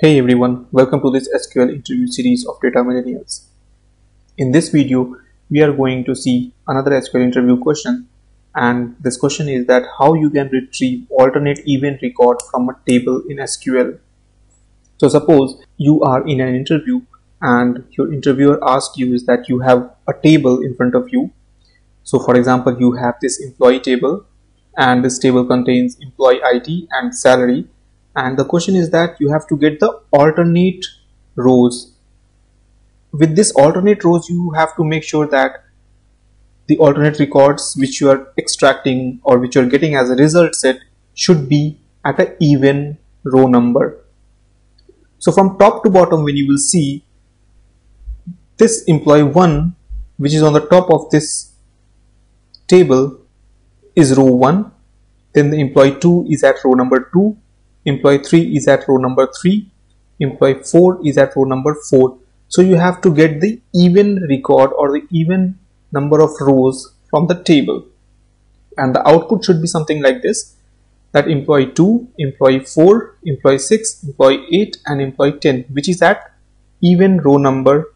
Hey everyone, welcome to this SQL interview series of Data Millennials. In this video, we are going to see another SQL interview question and this question is that how you can retrieve alternate event record from a table in SQL. So suppose you are in an interview and your interviewer asks you is that you have a table in front of you. So for example, you have this employee table and this table contains employee ID and salary and the question is that you have to get the alternate rows with this alternate rows you have to make sure that the alternate records which you are extracting or which you are getting as a result set should be at an even row number. So from top to bottom when you will see this employee 1 which is on the top of this table is row 1 then the employee 2 is at row number 2 employee 3 is at row number 3 employee 4 is at row number 4 so you have to get the even record or the even number of rows from the table. And the output should be something like this that employee 2 employee 4 employee 6 employee 8 and employee 10 which is at even row number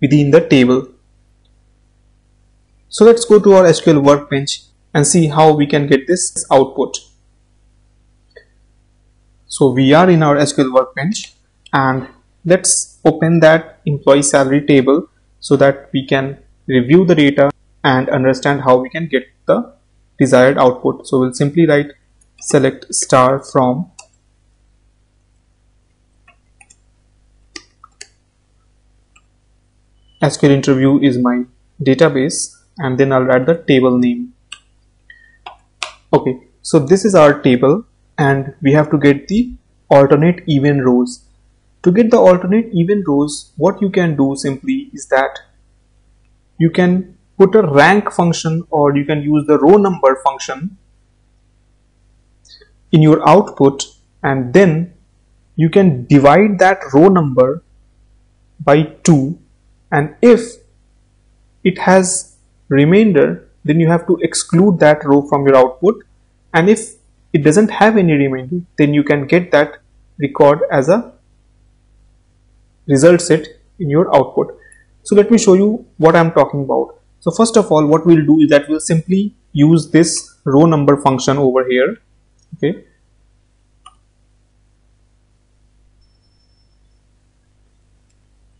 within the table. So let's go to our SQL workbench and see how we can get this output so we are in our SQL workbench and let's open that employee salary table so that we can review the data and understand how we can get the desired output. So we'll simply write select star from SQL interview is my database and then I'll write the table name. Okay, so this is our table and we have to get the alternate even rows. To get the alternate even rows, what you can do simply is that you can put a rank function or you can use the row number function in your output and then you can divide that row number by 2 and if it has remainder then you have to exclude that row from your output and if it doesn't have any remainder then you can get that record as a result set in your output. So let me show you what I'm talking about. So first of all what we'll do is that we'll simply use this row number function over here okay?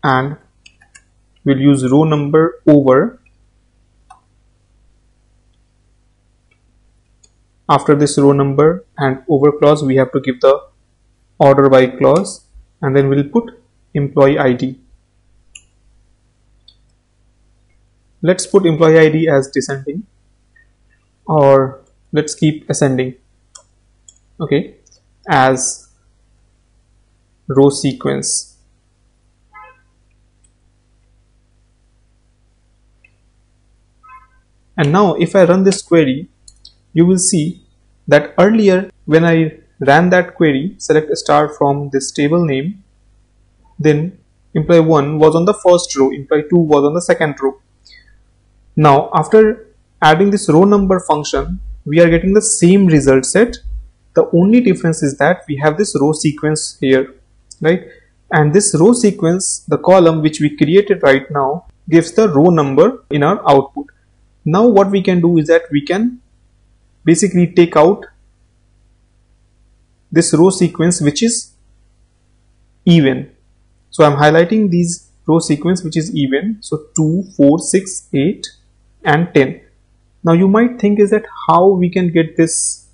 And we'll use row number over after this row number and over clause we have to give the order by clause and then we'll put employee ID let's put employee ID as descending or let's keep ascending okay as row sequence. And now if I run this query you will see that earlier when I ran that query select a star from this table name then employee 1 was on the first row employee 2 was on the second row. Now after adding this row number function we are getting the same result set. The only difference is that we have this row sequence here right? And this row sequence the column which we created right now gives the row number in our output. Now what we can do is that we can basically take out this row sequence which is even. So I'm highlighting these row sequence which is even. So 2 4 6 8 and 10 now you might think is that how we can get this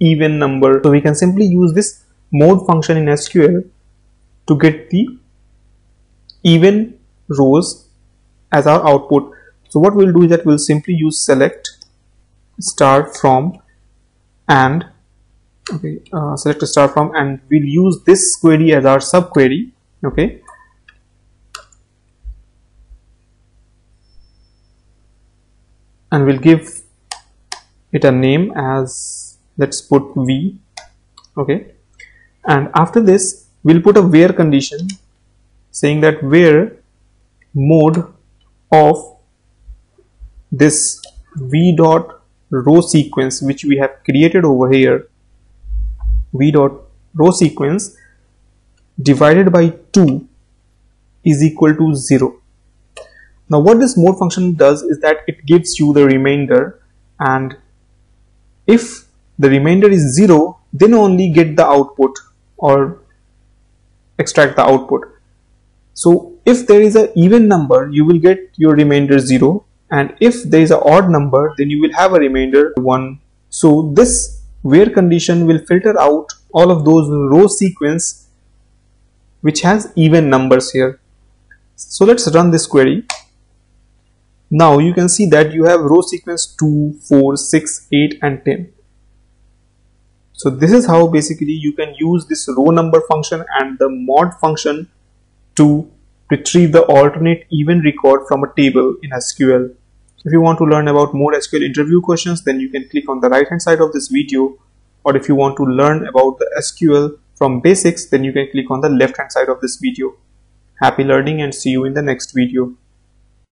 even number? So we can simply use this mod function in SQL to get the even rows as our output so what we'll do is that we'll simply use select star from and okay uh, select a star from and we'll use this query as our subquery okay? And we'll give it a name as let's put v okay? And after this we'll put a where condition saying that where mod of this v dot row sequence which we have created over here v dot row sequence divided by 2 is equal to 0. Now what this mod function does is that it gives you the remainder and if the remainder is 0 then only get the output or extract the output. So if there is an even number you will get your remainder 0 and if there is an odd number then you will have a remainder 1. So this where condition will filter out all of those row sequence which has even numbers here. So let's run this query. Now you can see that you have row sequence 2, 4, 6, 8 and 10. So this is how basically you can use this row number function and the mod function to retrieve the alternate even record from a table in SQL. If you want to learn about more SQL interview questions then you can click on the right hand side of this video or if you want to learn about the SQL from basics then you can click on the left hand side of this video. Happy learning and see you in the next video.